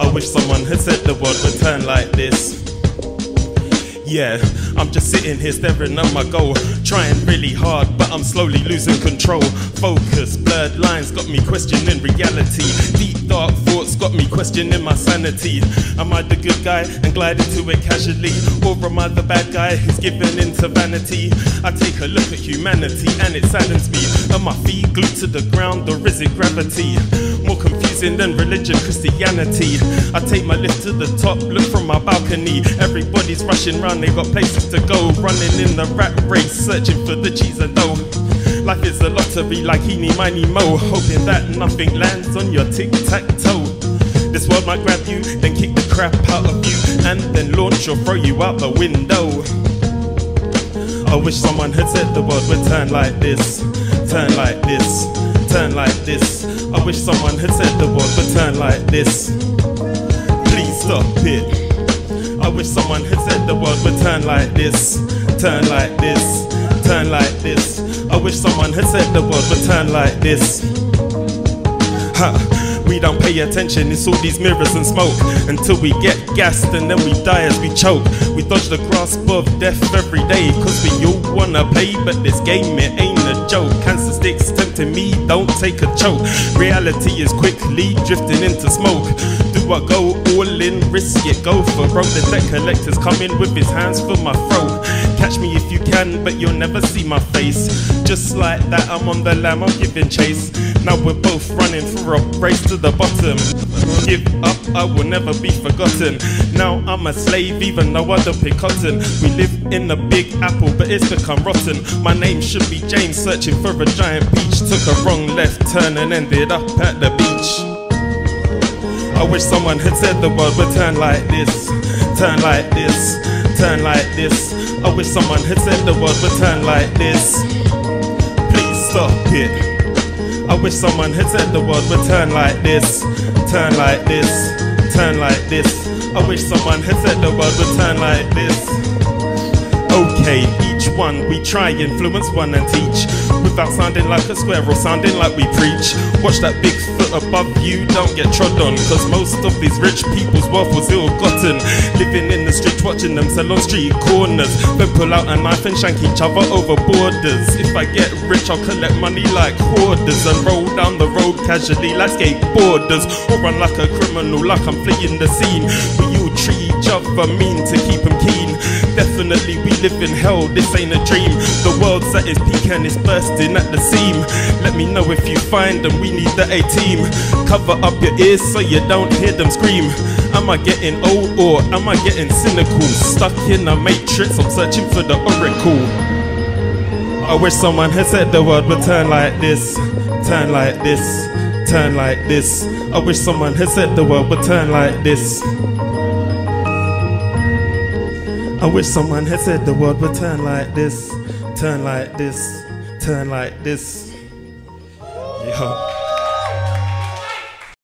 I wish someone had said the world would turn like this. Yeah, I'm just sitting here staring at my goal, trying really hard, but I'm slowly losing control. Focus, blurred lines got me questioning reality. Deep dark thoughts got me questioning my sanity. Am I the good guy and glide into it casually, or am I the bad guy who's given into vanity? I take a look at humanity and it saddens me. Are my feet glued to the ground or is it gravity? More confusing than religion, Christianity. I take my lift to the top, look from my balcony. Everybody's rushing round, they got places to go. Running in the rat race, searching for the cheese and dough. Life is a lottery like eeny, miny, mo. Hoping that nothing lands on your tic tac toe. This world might grab you, then kick the crap out of you, and then launch or throw you out the window. I wish someone had said the world would turn like this, turn like this, turn like this. I wish someone had said the world would turn like this. Please stop it. I wish someone had said the world would turn like this, turn like this, turn like this. I wish someone had said the world would turn like this. Ha. We don't pay attention, it's all these mirrors and smoke Until we get gassed and then we die as we choke We dodge the grasp of death every day Cause we all wanna play, but this game it ain't a joke Cancer sticks me, don't take a choke. Reality is quickly drifting into smoke. Do I go all in, risk it, go for broke. The debt collector's coming with his hands for my throat Catch me if you can, but you'll never see my face. Just like that, I'm on the lam, I'm giving chase. Now we're both running for a race to the bottom. Give up, I will never be forgotten. Now I'm a slave even though I don't pick cotton. We live in the big apple but it's become rotten. My name should be James searching for a giant peach. Took a wrong left turn and ended up at the beach. I wish someone had said the world would turn like this Turn like this, turn like this. I wish someone had said the world would turn like this. Please stop it. I wish someone had said the world would turn like this, turn like this, turn like this. I wish someone had said the world would turn like this. Okay, each one we try influence one and teach without sounding like a square or sounding like we preach. Watch that big foot above you, don't get trod on, cause most of these rich people's wealth was ill gotten. Living in the streets, watching them sell on street corners, then pull out a knife and shank each other over borders. If I get rich, I'll collect money like hoarders and roll down the road casually like skateboarders, or run like a criminal, like I'm fleeing the scene. We all treat each other mean to keep them keen. Definitely we live in hell, this ain't a dream. The world's at its peak and it's bursting at the seam. Let me know if you find them, we need the A team. Cover up your ears so you don't hear them scream. Am I getting old or am I getting cynical? Stuck in a matrix, I'm searching for the oracle. I wish someone had said the world would turn like this, turn like this, turn like this. I wish someone had said the world would turn like this. I wish someone had said the world would turn like this, turn like this, turn like this. Yeah.